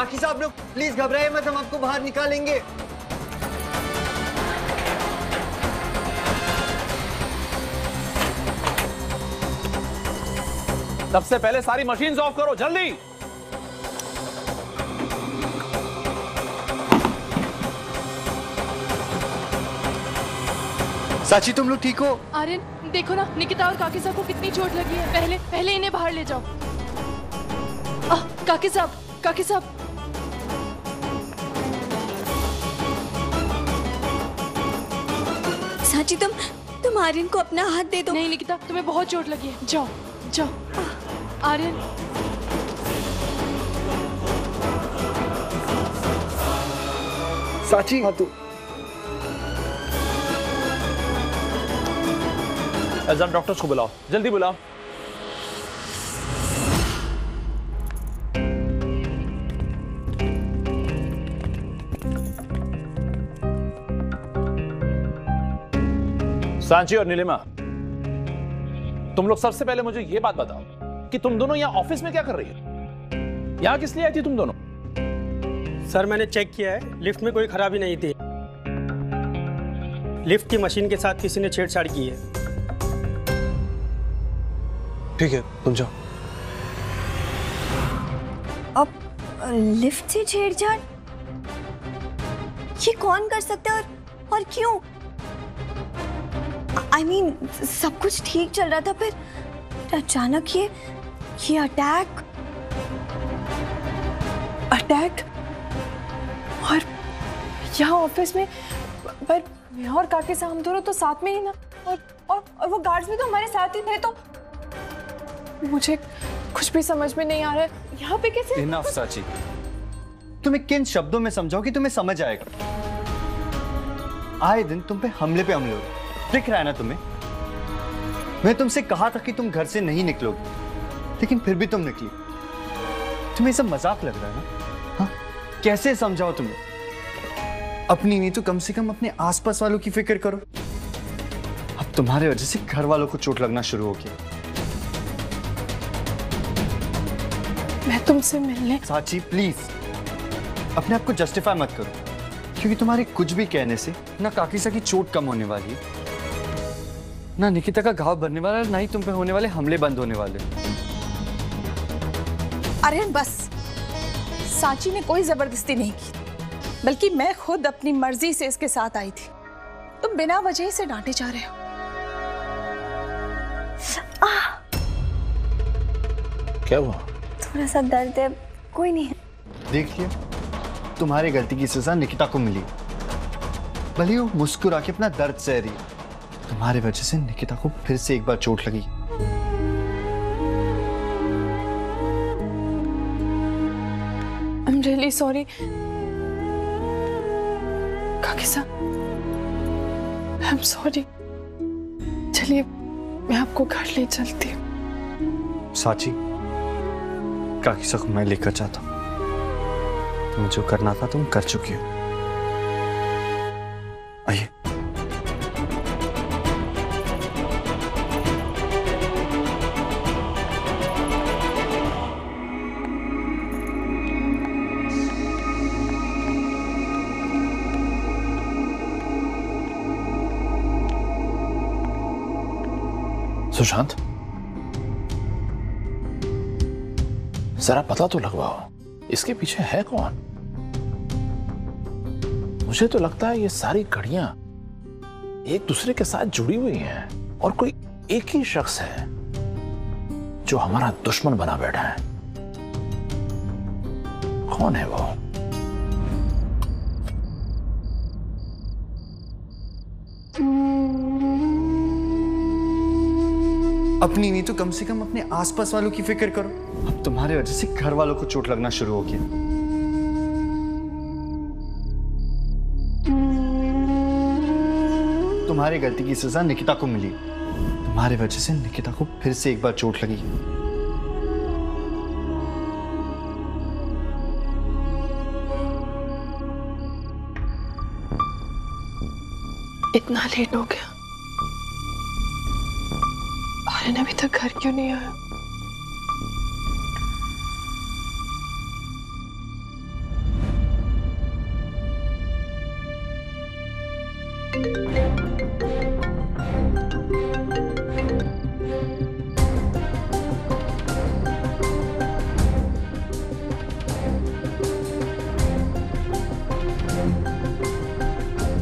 काकी साहब लोग प्लीज़ घबराए मत हम आपको बाहर निकालेंगे। सबसे पहले सारी मशीन ऑफ़ करो जल्दी! साची तुम लोग ठीक हो? आर्यन देखो ना निकिता और काकी साहब को कितनी चोट लगी है। पहले पहले इन्हें बाहर ले जाओ। आ, काकी साहब काकी साहब साची तुम तुम आर्यन को अपना हाथ दे दो। नहीं निकिता तुम्हें बहुत चोट लगी है। जाओ जाओ। आर्यन। साची। हाँ तू। एग्ज़ाम डॉक्टर्स को बुलाओ। जल्दी बुलाओ। सांची और नीलिमा तुम लोग सबसे पहले मुझे यह बात बताओ कि तुम दोनों यहाँ ऑफ़िस में क्या कर रही हो? यहाँ किस लिए आई थी तुम दोनों? सर मैंने चेक किया है लिफ्ट में कोई खराबी नहीं थी। लिफ्ट की मशीन के साथ किसी ने छेड़छाड़ की है। ठीक है तुम जाओ। अब लिफ्ट से छेड़छाड़? ये कौन कर सकता है और, और क्यों? आई मीन सब कुछ ठीक चल रहा था पर अचानक ये ये अटैक अटैक और यहाँ ऑफ़िस में पर मैं और काके साहब हम दोनों तो साथ में ही ना और और, और वो गार्ड्स भी तो हमारे साथ ही थे तो मुझे कुछ भी समझ में नहीं आ रहा है। यहाँ पे कैसे? इनफ साची। तुम्हें किन शब्दों में समझाओ कि तुम्हें समझ आएगा? आए दिन तुम पे हमले पे हमले हो रहे। दिख रहा है ना तुम्हें? मैं तुमसे कहा था कि तुम घर से नहीं निकलोगे लेकिन फिर भी तुम निकली। तुम्हें सब मज़ाक लग रहा है ना? हाँ? कैसे समझाओ तुम्हें? अपनी नहीं तो कम से कम अपने आसपास वालों की फ़िक्र करो। अब तुम्हारे वजह से घर वालों को चोट लगना शुरू हो गया। मैं तुमसे मिलने साची प्लीज़ अपने आप को जस्टिफाई मत करो। क्योंकि तुम्हारे कुछ भी कहने से ना काकीसा की चोट कम होने वाली है। ना निकिता का घाव भरने वाला ना ही तुम पे होने वाले हमले बंद होने वाले। आर्यन बस सांची ने कोई ज़बरदस्ती नहीं की बल्कि मैं खुद अपनी मर्ज़ी से इसके साथ आई थी। तुम बिना वजह से डांटे जा रहे हो। क्या हुआ? थोड़ा सा दर्द है कोई नहीं है। देखिए तुम्हारी गलती की सजा निकिता को मिली। भले वो मुस्कुरा के अपना दर्द सह रही है। तुम्हारी वजह से निकिता को फिर से एक बार चोट लगी आई एम रियली सॉरी काके साहब आई एम सॉरी चलिए मैं आपको घर ले चलती हूँ। साची काकीसा को मैं लेकर जाता हूँ। तुम्हें जो करना था तुम कर चुकी हो। सुशांत जरा पता तो लगवाओ। इसके पीछे है कौन? मुझे तो लगता है ये सारी घड़ियाँ एक दूसरे के साथ जुड़ी हुई हैं और कोई एक ही शख्स है जो हमारा दुश्मन बना बैठा है। कौन है वो? अपनी नहीं तो कम से कम अपने आसपास वालों की फ़िक्र करो। अब तुम्हारे वजह से घर वालों को चोट लगना शुरू हो गया। तुम्हारी गलती की सजा निकिता को मिली। तुम्हारी वजह से निकिता को फिर से एक बार चोट लगी। इतना लेट हो गया। नारायण अभी तक घर क्यों नहीं आया?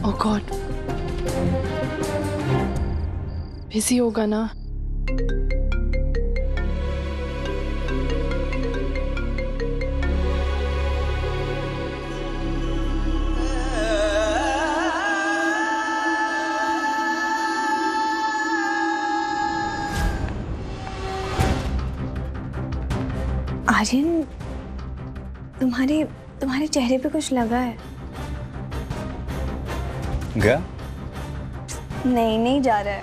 Oh बिज़ी होगा ना? आर्यन तुम्हारे तुम्हारे चेहरे पे कुछ लगा है। गया? नहीं नहीं जा रहा है।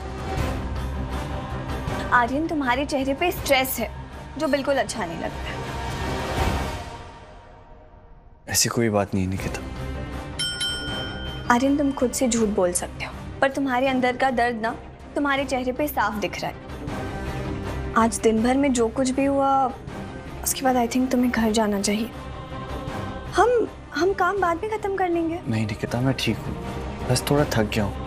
आर्यन तुम्हारे चेहरे पे स्ट्रेस है जो बिल्कुल अच्छा नहीं लगता है। ऐसी कोई बात नहीं निकिता। आर्यन तुम खुद से झूठ बोल सकते हो पर तुम्हारे अंदर का दर्द ना तुम्हारे चेहरे पे साफ़ दिख रहा है। आज दिन भर में जो कुछ भी हुआ उसके बाद आई थिंक तुम्हें घर जाना चाहिए। हम हम काम बाद में खत्म कर लेंगे। नहीं निकिता मैं ठीक हूँ। बस थोड़ा थक गया हूँ।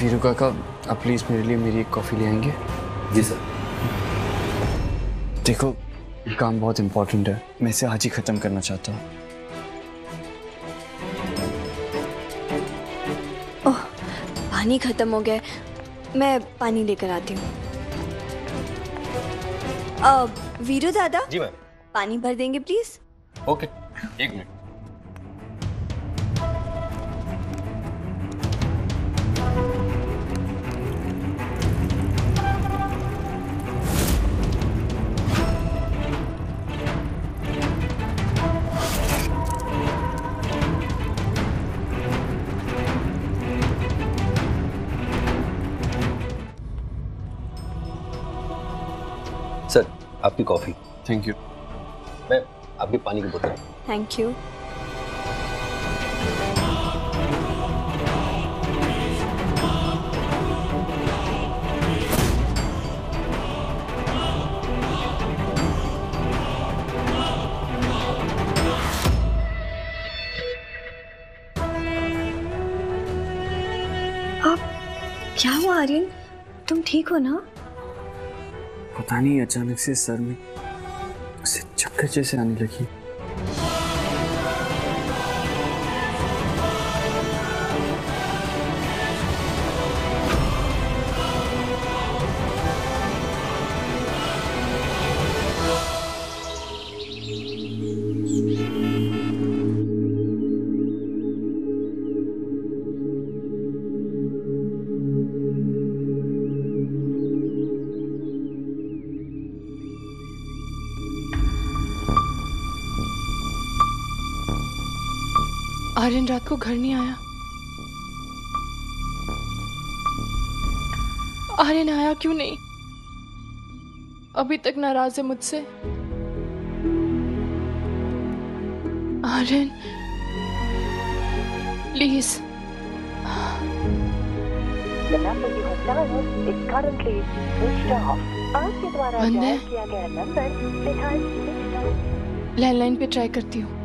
वीरू काका आप प्लीज़ मेरे लिए मेरी एक कॉफ़ी ले आएँगे? जी सर। देखो काम बहुत इम्पोर्टेंट है। मैं इसे आज ही ख़त्म करना चाहता हूँ। पानी खत्म हो गया मैं पानी लेकर आती हूँ। वीरू दादा? जी मैम। पानी भर देंगे प्लीज़ ओके एक मिनट। आपकी कॉफ़ी। थैंक यू मैम आपकी पानी की बोतल। थैंक यू आप क्या हुआ आर्यन? तुम ठीक हो ना? पता नहीं अचानक से सर में उसे चक्कर जैसे आने लगी। आर्यन रात को घर नहीं आया। आर्यन आया क्यों नहीं? अभी तक नाराज़ है मुझसे। आर्यन प्लीज़ बंद। लैंडलाइन पे ट्राई करती हूँ।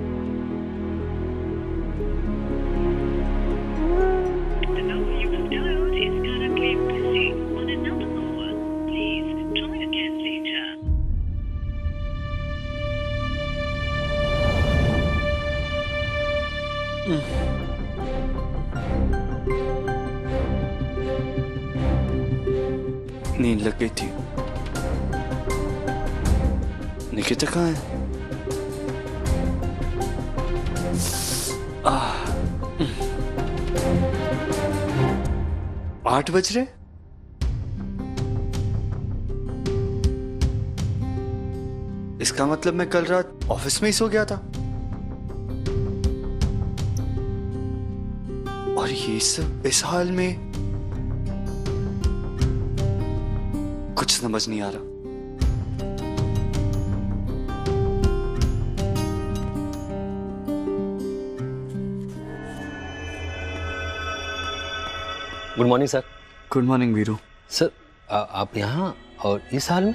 नींद लग गई थी। निकिता कहाँ है। आठ बज रहे? इसका मतलब मैं कल रात ऑफ़िस में ही सो गया था। और ये सब इस हाल में समझ नहीं आ रहा। Good morning sir good morning Veeru sir आ- आप यहाँ और इस हाल में?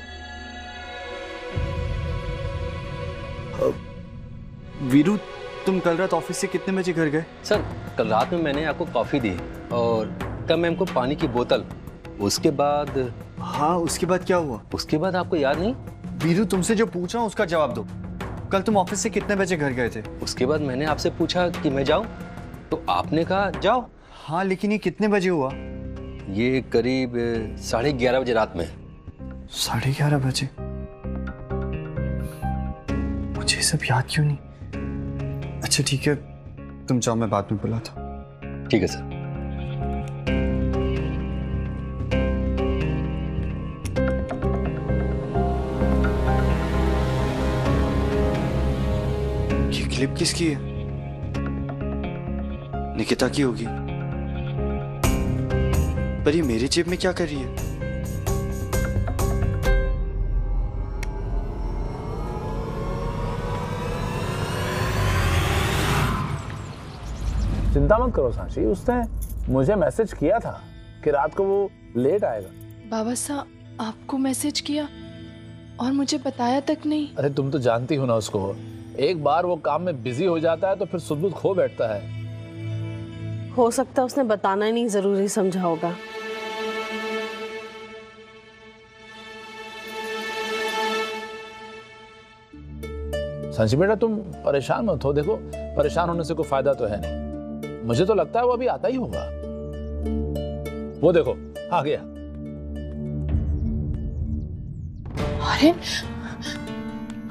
वीरू तुम कल रात ऑफ़िस से कितने बजे घर गए? सर कल रात में मैंने आपको कॉफ़ी दी और कल मैम को पानी की बोतल उसके बाद हाँ उसके बाद क्या हुआ? उसके बाद आपको याद नहीं? वीरू तुमसे जो पूछ रहा हूँ उसका जवाब दो। कल तुम ऑफ़िस से कितने बजे घर गए थे? उसके बाद मैंने आपसे पूछा कि मैं जाऊँ? तो आपने कहा जाओ। हाँ लेकिन ये कितने बजे हुआ? ये करीब साढ़े ग्यारह बजे रात में। साढ़े ग्यारह बजे? मुझे सब याद क्यों नहीं? अच्छा ठीक है। तुम जाओ मैं बाद में बुलाता ठीक है सर। क्लिप किसकी है? निकिता की होगी। पर ये मेरी जेब में क्या कर रही है? चिंता मत करो सांची उसने मुझे मैसेज किया था कि रात को वो लेट आएगा। बाबा साहब आपको मैसेज किया और मुझे बताया तक नहीं। अरे तुम तो जानती हो ना उसको। एक बार वो काम में बिज़ी हो जाता है तो फिर सुध बुध खो बैठता है। हो सकता है उसने बताना ही नहीं ज़रूरी समझा होगा। सांची बेटा तुम परेशान मत हो। देखो परेशान होने से कोई फ़ायदा तो है नहीं। मुझे तो लगता है वो अभी आता ही होगा। वो देखो आ गया। आर्यन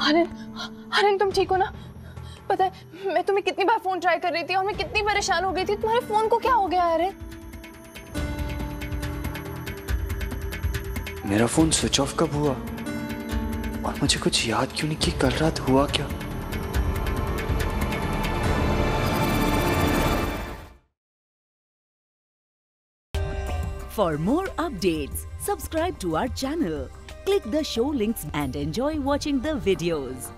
आर्यन आर्यन तुम ठीक हो ना? पता है मैं तुम्हें कितनी बार फ़ोन ट्राई कर रही थी और मैं कितनी परेशान हो गई थी। तुम्हारे फ़ोन को क्या हो गया आर्यन मेरा फ़ोन स्विच ऑफ़ कब हुआ? और मुझे कुछ याद क्यों नहीं कि कल रात हुआ क्या? For more updates, subscribe to our channel, click the show links and enjoy watching the videos.